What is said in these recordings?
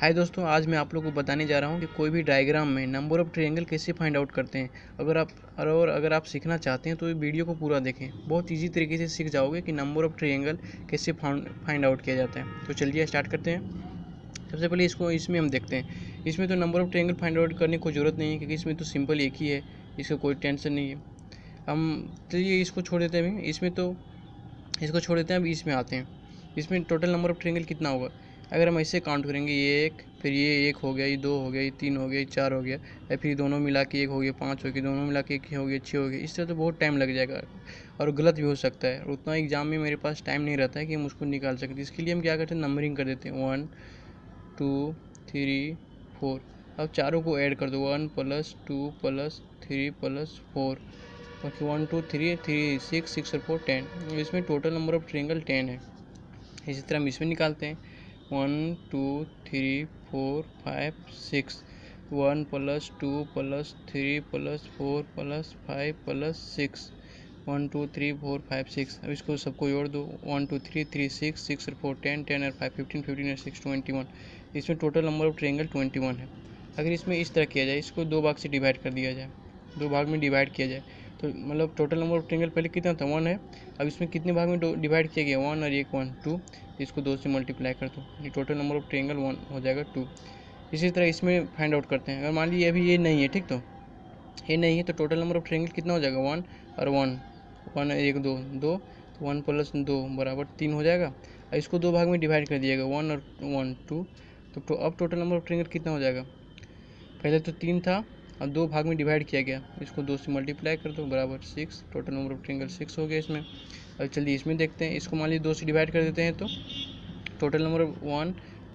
हाय दोस्तों, आज मैं आप लोगों को बताने जा रहा हूँ कि कोई भी डायग्राम में नंबर ऑफ़ ट्रायंगल कैसे फाइंड आउट करते हैं। अगर आप, और अगर आप सीखना चाहते हैं तो वीडियो को पूरा देखें। बहुत इजी तरीके से सीख जाओगे कि नंबर ऑफ़ ट्रायंगल कैसे फाइंड आउट किया जाता है। तो चलिए स्टार्ट करते हैं। सबसे पहले इसको, इसमें हम देखते हैं। इसमें तो number of triangle find out करने की ज़रूरत नहीं है, क्योंकि इसमें तो सिंपल एक ही है। इसका कोई टेंशन नहीं है। हम चलिए इसको छोड़ देते हैं इसमें तो इसको छोड़ देते हैं, अब इसमें आते हैं। इसमें टोटल नंबर ऑफ़ ट्रेंगल कितना होगा? अगर हम ऐसे काउंट करेंगे, ये एक, फिर ये एक हो गया, ये दो हो गया, ये तीन हो गया, ये चार हो गया, या फिर दोनों मिला के एक हो गया, पाँच हो गया, दोनों मिला के एक हो गया छः हो गया इस तरह तो बहुत टाइम लग जाएगा और गलत भी हो सकता है। और उतना एग्ज़ाम में मेरे पास टाइम नहीं रहता है कि हम उसको निकाल सकते इसके लिए हम क्या करते हैं? नंबरिंग कर देते हैं। वन टू थ्री फोर अब चारों को ऐड कर दो। One plus two plus three plus four बाकी one two three three six six और फोर टेन इसमें total number of triangle ten है। इसी तरह हम इसमें निकालते हैं। One, two, three, four, five, six. One plus two plus three plus four plus five plus six. One, two, three, four, five, six. अब इसको सबको जोड़ दो। One, two, three three, six six और फोर, टेन टेन और five, fifteen fifteen और six, twenty one. इसमें total number of triangle twenty one है। अगर इसमें इस तरह किया जाए, इसको दो भाग से डिवाइड कर दिया जाए। दो भाग में डिवाइड किया जाए। तो मतलब टोटल नंबर ऑफ़ ट्रेंगल पहले कितना था? वन है। अब इसमें कितने भाग में डिवाइड किया गया? वन और एक वन टू इसको दो से मल्टीप्लाई कर दो। ये total number of triangle one हो जाएगा टू इसी तरह इसमें फाइंड आउट करते हैं। अगर मान लीजिए अभी ये नहीं है, ठीक तो? ये नहीं है तो टोटल नंबर ऑफ़ ट्रेंगल कितना हो जाएगा? वन और वन वन एक, दो। दो। तो वन प्लस दो बराबर तीन हो जाएगा। और इसको दो भाग में डिवाइड कर दिएगा वन और वन टू तो अब टोटल नंबर ऑफ़ ट्रेंगल कितना हो जाएगा? पहले तो तीन था। और दो भाग में डिवाइड किया गया। इसको दो से मल्टीप्लाई कर दो, बराबर six total number of triangle six हो गया इसमें। अब चलिए इसमें देखते हैं। इसको मान लीजिए दो से डिवाइड कर देते हैं तो total number one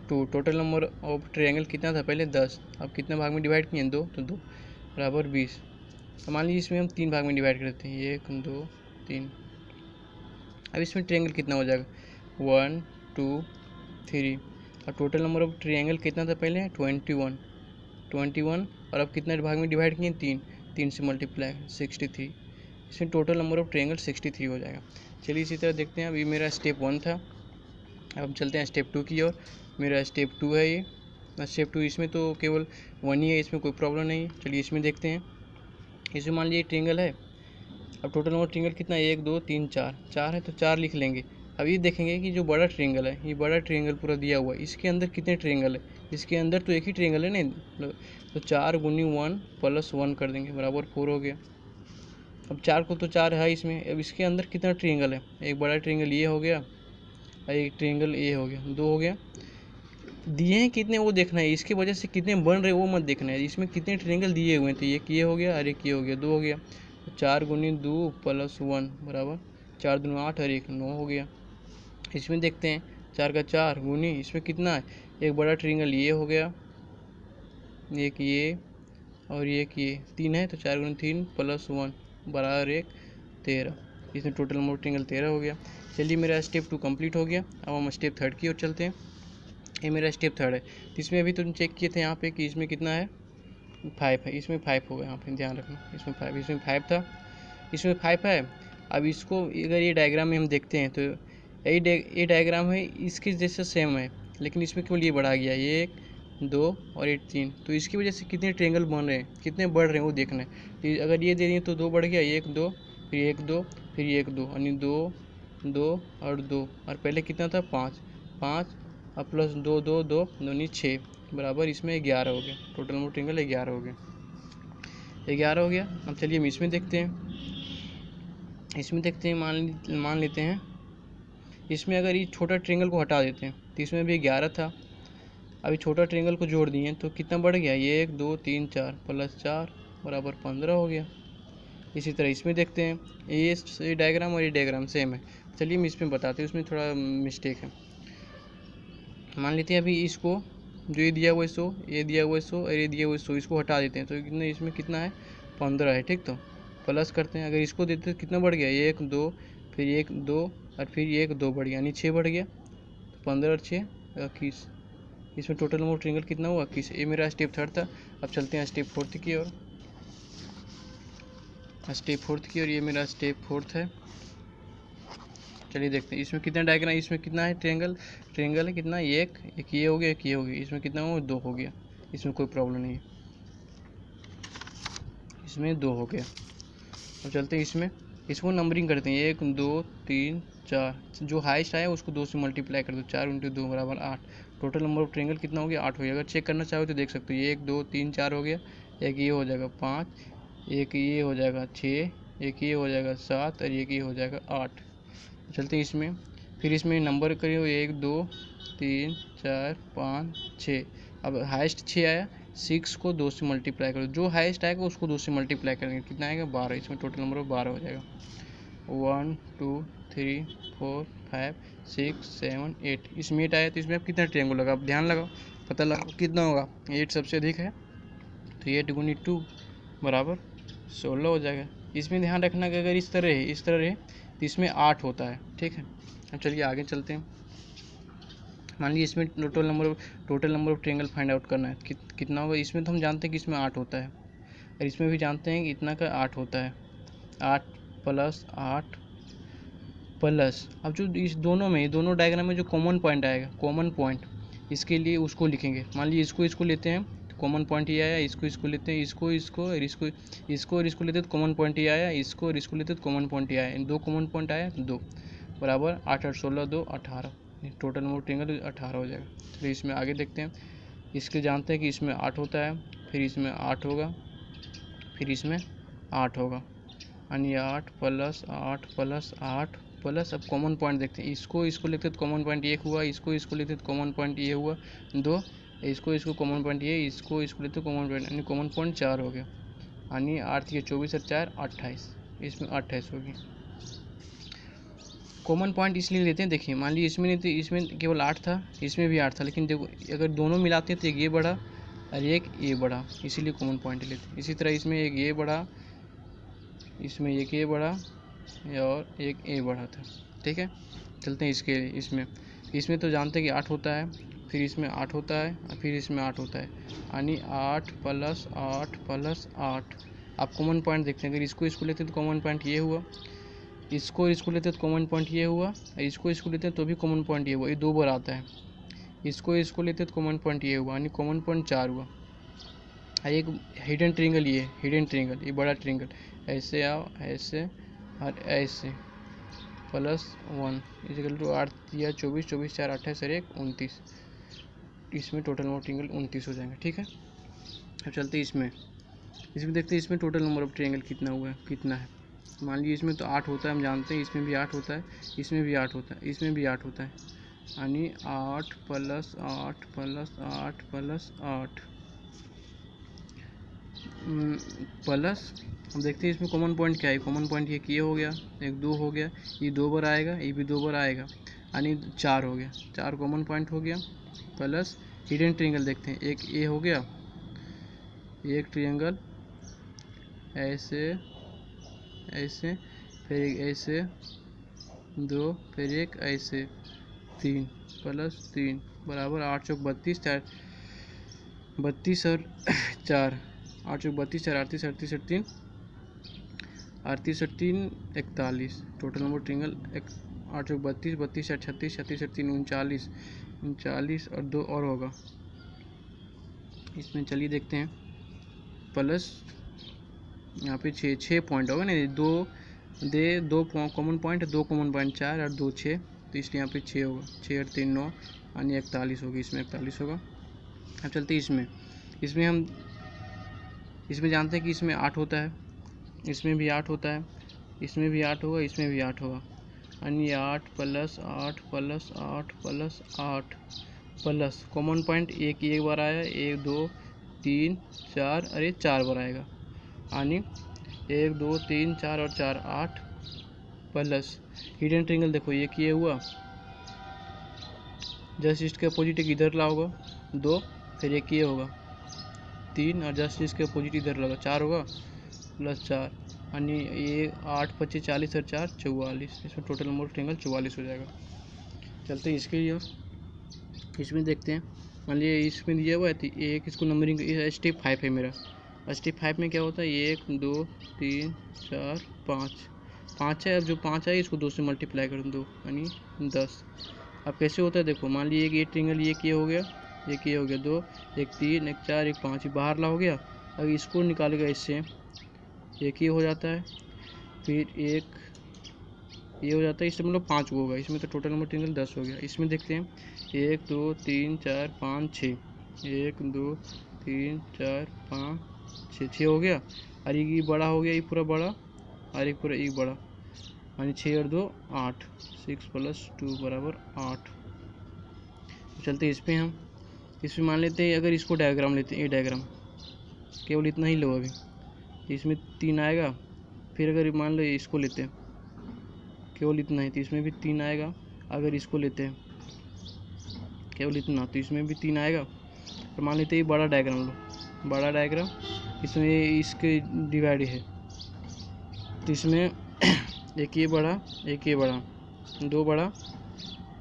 two total number of triangle कितना था पहले? दस। अब कितने भाग में डिवाइड किए दो तो दो, बराबर बीस। तो मान लीजिए इसमें हम तीन भाग में डिवाइड कर देते हैं। एक, दो, तीन। अब इसमें ट्रायंगल कितना हो जाएगा? वन टू थ्री और टोटल नंबर ऑफ़ ट्रायंगल कितना था पहले? ट्वेंटी वन ट्वेंटी वन और अब कितने भाग में डिवाइड किए तीन। तीन से मल्टीप्लाई सिक्सटी थ्री इसमें total number of triangle sixty three हो जाएगा। चलिए इसी तरह देखते हैं। अभी मेरा स्टेप वन था। अब चलते हैं स्टेप टू की ओर। मेरा स्टेप टू है ये। स्टेप टू इसमें तो केवल वन ही है, इसमें कोई प्रॉब्लम नहीं। है चलिए इसमें देखते हैं। इसमें मान लीजिए ट्रेंगल है। अब टोटल नंबर ट्रेंगल कितना है? एक, दो, तीन, चार। चार है तो चार लिख लेंगे। अब ये देखेंगे कि जो बड़ा ट्रेंगल है, ये बड़ा ट्रेंगल पूरा दिया हुआ है। इसके अंदर कितने ट्रेंगल है? इसके अंदर तो एक ही ट्रेंगल है नहीं? तो चार गुनी वन प्लस वन कर देंगे, बराबर फोर हो गया। अब चार को तो चार है इसमें। अब इसके अंदर कितना ट्रेंगल है? एक बड़ा ट्रेंगल ये हो गया, और एक ट्रेंगल ये हो गया, दो हो गया। दिए हैं कितने, वो देखना है। इसके वजह से कितने बन रहे वो मत देखना है। इसमें कितने ट्रेंगल दिए हुए थे एक ये हो गया, और एक ये हो गया, दो हो गया। तो चार गुनी दो प्लस वन, बराबर। चार दोनों आठ, और एक नौ हो गया। इसमें देखते हैं, चार का चार, गुनी, इसमें कितना है? एक बड़ा ट्रिंगल ये हो गया, एक ये, और एक ये, तीन है तो चार गुनी तीन प्लस वन बराबर एक, तेरह। इसमें टोटल नंबर ट्रिंगल तेरह हो गया। चलिए, मेरा स्टेप टू कंप्लीट हो गया। अब हम स्टेप थर्ड की ओर चलते हैं। ये मेरा स्टेप थर्ड है। इसमें अभी तुम चेक किए थे यहाँ पे कि इसमें कितना है? फाइव है। इसमें फाइव होगा यहाँ पे, ध्यान रखना। इसमें फाइव इसमें फाइव था। इसमें फाइव है। अब इसको अगर ये डायग्राम में हम देखते हैं तो यही ये डायग्राम है, इसके जैसे सेम है, लेकिन इसमें केवल ये बढ़ा गया, ये एक, दो और एक तीन। तो इसकी वजह से कितने ट्रेंगल बन रहे हैं, कितने बढ़ रहे हैं वो देखना है। अगर ये दे दिए तो दो बढ़ गया एक दो, फिर एक दो, फिर एक दो, यानी दो दो और दो। और पहले कितना था? पाँच। पाँच और प्लस दो दो दो दो छः। बराबर इसमें ग्यारह हो गया। टोटल नंबर ट्रेंगल ग्यारह हो गया। ग्यारह हो गया। अब चलिए हम इसमें देखते हैं। इसमें देखते हैं, मान मान लेते हैं। इसमें अगर ये छोटा ट्रेंगल को हटा देते हैं तो इसमें भी ग्यारह था। अभी छोटा ट्रेंगल को जोड़ दिए तो कितना बढ़ गया? ये एक, दो, तीन, चार प्लस चार, बराबर पंद्रह हो गया। इसी तरह इसमें देखते हैं, ये डायग्राम और ये डायग्राम सेम है। चलिए हम इसमें बताते हैं, उसमें थोड़ा मिस्टेक है। मान लेते हैं अभी इसको, जो ये दिया हुआ है सो, ये दिया हुआ है सो, और ये दिया हुआ है सो, इसको हटा देते हैं तो कितने इसमें कितना है? पंद्रह है, ठीक तो। प्लस करते हैं, अगर इसको देते तो कितना बढ़ गया? एक, दो, फिर एक, दो और फिर एक दो बढ़ गया, यानी छः बढ़ गया तो पंद्रह और छः इक्कीस। इसमें टोटल नंबर ट्रिंगल कितना हुआ? इक्कीस। ये मेरा स्टेप थर्ड था, अब चलते हैं स्टेप फोर्थ की ओर। स्टेप फोर्थ की और ये मेरा स्टेप फोर्थ है। चलिए देखते हैं, इसमें कितना डायग्राम इसमें कितना है ट्रेंगल ट्रेंगल है कितना? एक एक ये हो गया, एक ये हो गया। इसमें कितना हो दो हो गया। इसमें कोई प्रॉब्लम नहीं है। इसमें दो हो गया। अब चलते हैं इसमें। इसको नंबरिंग करते हैं। एक, दो, तीन, चार। जो हाइस्ट आया, उसको दो से मल्टीप्लाई कर दो। चार इंटू दो बराबर आठ। टोटल नंबर ऑफ़ ट्रेंगल कितना हो गया? आठ हो गया। अगर चेक करना चाहो तो देख सकते हो। एक, दो, तीन, चार हो गया। एक ये हो जाएगा पाँच। एक ये हो जाएगा छः। एक ये हो जाएगा सात और एक ये हो जाएगा आठ। चलते इसमें। फिर इसमें नंबर करिए एक, दो, तीन, चार, पाँच, छः। अब हाइस्ट छः आया। सिक्स को दो से मल्टीप्लाई करो। जो हाइस्ट आएगा, उसको दो से मल्टीप्लाई करेंगे। कितना आएगा? बारह। इसमें टोटल नंबर बारह हो जाएगा। One two three four five six seven eight इसमें एट आया तो इसमें आप कितना ट्रेंगल लगा आप ध्यान लगाओ। पता लगा कितना होगा। एट सबसे अधिक है। तो एट गुनी टू बराबर सोलह हो जाएगा। इसमें ध्यान रखना कि अगर इस तरह है, इस तरह है तो इसमें आठ होता है। ठीक है? अब चलिए आगे चलते हैं। मान लीजिए इसमें total number total number of triangle find out करना है। कि, कितना होगा इसमें तो हम जानते हैं कि इसमें आठ होता है। और इसमें भी जानते हैं कि इतना का आठ होता है। आठ प्लस आठ प्लस अब जो इस दोनों में दोनों डायग्राम में जो कॉमन पॉइंट आएगा कॉमन पॉइंट इसके लिए उसको लिखेंगे। मान लीजिए इसको इसको लेते हैं कॉमन पॉइंट ये आया इसको इसको लेते हैं इसको इसको और इसको इसको और इसको लेते हैं कॉमन पॉइंट ये आया इसको और इसको लेते हैं कॉमन पॉइंट ये आया। दो कॉमन पॉइंट आया दो। बराबर आठ आठ सोलह दो अठारह। टोटल नंबर ट्रेंगल अठारह हो जाएगा। फिर इसमें आगे देखते हैं। इसके जानते हैं कि इसमें आठ होता है, फिर इसमें आठ होगा, फिर इसमें आठ होगा। यानी आठ प्लस आठ प्लस आठ प्लस अब कॉमन पॉइंट देखते हैं। इसको इसको लेते तो कॉमन पॉइंट एक हुआ, इसको इसको लेते तो कॉमन पॉइंट ये हुआ, दो, इसको इसको कॉमन पॉइंट ये, इसको इसको लेते कॉमन पॉइंट यानी कॉमन पॉइंट चार हो गया। यानी आठ ये चौबीस और चार अट्ठाईस, इसमें अट्ठाईस होगी कॉमन पॉइंट इसलिए लेते हैं, देखिए, मान लीजिए इसमें नहीं थी, इसमें केवल आठ था, इसमें भी आठ था, लेकिन देखो, अगर दोनों मिलाते हैं तो एक ये बढ़ा और एक ये बढ़ा, इसीलिए कॉमन पॉइंट लेते हैं। इसी तरह इसमें एक ये बढ़ा, इसमें एक ये बढ़ा और एक ए बढ़ा था, ठीक है? चलते हैं इसके, इसमें। इसमें तो जानते हैं कि आठ होता है, फिर इसमें आठ होता है और फिर इसमें आठ होता है। यानी आठ प्लस आठ प्लस आठ। आप कॉमन पॉइंट देखते हैं, अगर इसको इसको लेते हैं तो कॉमन पॉइंट ये हुआ। इसको इसको लेते हैं तो कॉमन पॉइंट ये हुआ, इसको इसको लेते हैं तो भी कॉमन पॉइंट ये हुआ, ये दो बार आता है। इसको इसको लेते हैं तो कॉमन पॉइंट ये हुआ, यानी कॉमन पॉइंट चार हुआ। और एक हिडन ट्रिंगल ये हिडन ट्रिंगल ये बड़ा ट्रिंगल ऐसे आओ, ऐसे, और ऐसे। प्लस वन इजिकल टू आठ या चौबीस चौबीस, चार अट्ठाईस और एक, उनतीस। इसमें टोटल नंबर ट्रिंगल उनतीस हो जाएँगे, ठीक है? अब चलते इसमें। इसमें देखते हैं इसमें टोटल नंबर ऑफ़ ट्रिंगल कितना हुआ है, कितना है। मान लीजिए इसमें तो आठ होता है, हम जानते हैं इसमें भी आठ होता है, इसमें भी आठ होता है, इसमें भी आठ होता है। यानी आठ प्लस आठ प्लस आठ प्लस आठ। प्लस हम देखते हैं इसमें कॉमन पॉइंट क्या है? कॉमन पॉइंट ये किए हो गया, एक दो हो गया, ये दो बार आएगा, ये भी दो बार आएगा। यानी चार हो गया, चार कॉमन पॉइंट हो गया, प्लस हिडन ट्रिंगल देखते हैं। एक ए हो गया, एक ट्रियंगल ऐसे ऐसे, फिर एक ऐसे, दो, फिर एक ऐसे, तीन, प्लस तीन, बराबर आठ चौक बत्तीस, चार, बत्तीस और चार, आठ चौक बत्तीस, चार, अड़तीस अड़तीस और तीन अड़तीस और तीन इकतालीस टोटल नंबर ट्रिंगल एक, आठ चौक बत्तीस बत्तीस, चार, छत्तीस छत्तीस और तीन उनचालीस उनचालीस और दो और होगा। इसमें चलिए देखते हैं। प्लस यहाँ पे छः छः पॉइंट होगा, नहीं, दो दे, दो कॉमन पॉइंट दो कॉमन पॉइंट चार और दो छः तो इसलिए यहाँ पे छः होगा, छः और तीन नौ, यानी इकतालीस होगी, इसमें इकतालीस होगा। अब चलते इसमें। इसमें हम, इसमें जानते हैं कि इसमें आठ होता है। इसमें भी आठ होता है, इसमें भी आठ होगा, इसमें भी आठ होगा। यानी आठ प्लस आठ प्लस आठ प्लस आठ प्लस कॉमन पॉइंट एक एक बार आया, एक, दो, तीन, चार, अरे चार बार आएगा। यानी एक, दो, तीन, चार और चार, आठ। प्लस हिडन ट्रिंगल देखो, ये किए हुआ। जस्ट इसके अपोजिट एक इधर ला होगा दो, फिर एक ये होगा। तीन और जस्ट इसके अपोजिट इधर लगा चार होगा। प्लस चार यानी ये आठ, पच्चीस, चालीस और चार, चौवालीस। इसमें टोटल नंबर ट्रिंगल चौवालीस हो जाएगा। चलते हैं इसके लिए इसमें देखते हैं। मान लीजिए, इसमें दिया हुआ है तो एक, इसको नंबरिंग स्टेप फाइव है मेरा। स्टेप फाइव में क्या होता है? एक, दो, तीन, चार, पाँच। पाँच है, अब जो पाँच है इसको दो से मल्टीप्लाई कर दो, यानी दस। अब कैसे होता है? देखो, मान लीजिए कि ये ट्रिंगल ये किए हो गया एक ये हो गया दो, एक तीन, एक चार, एक पाँच बाहर ला हो गया। अब इसको निकालेगा इससे। एक ही हो जाता है, फिर एक, ये हो जाता है, इससे मतलब पाँच को होगा। इसमें तो टोटल नंबर ट्रिंगल दस हो गया। इसमें देखते हैं, एक, दो, तीन, चार, पाँच, छः। एक, दो, तीन, चार, पाँच छः हो गया। और ये बड़ा हो गया, ये पूरा बड़ा, और एक पूरा एक बड़ा। यानी छः और दो, आठ। सिक्स प्लस टू बराबर आठ। चलते इस पर हम। इसमें मान लेते हैं, अगर इसको डायग्राम लेते हैं, ये डायग्राम केवल इतना ही लो अभी। तो इसमें तीन आएगा। फिर अगर मान लो इसको लेते हैं। केवल इतना ही तो इसमें भी तीन आएगा। अगर इसको लेते हैं। केवल इतना तो इसमें भी तीन आएगा। और मान लेते हैं ये बड़ा डायग्राम लो। बड़ा डायग्राम इसमें इसके डिवाइड है। तो इसमें एक ये बड़ा, एक ये बड़ा, दो बड़ा,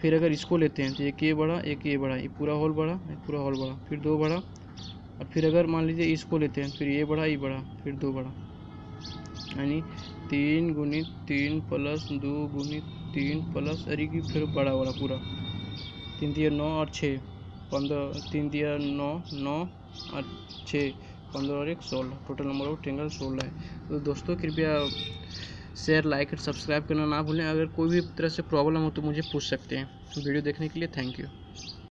फिर अगर इसको लेते हैं तो एक ये बड़ा, एक ये बड़ा, ये पूरा होल बड़ा एक पूरा होल बड़ा, फिर दो बड़ा, और फिर अगर मान लीजिए इसको लेते हैं, फिर ये बड़ा ये बड़ा, फिर दो बड़ा। यानी तीन गुणित तीन प्लस दो गुणित तीन प्लस, अरे की फिर बड़ा बड़ा पूरा। तीन दिया नौ और छः पंद्रह, तीन दिया नौ नौ और छः पंद्रह और एक सोलह टोटल नंबर ऑफ़ ट्रेंगल सोलह है। तो दोस्तों, कृपया शेयर लाइक और सब्सक्राइब करना ना भूलें। अगर कोई भी तरह से प्रॉब्लम हो तो मुझे पूछ सकते हैं। वीडियो देखने के लिए थैंक यू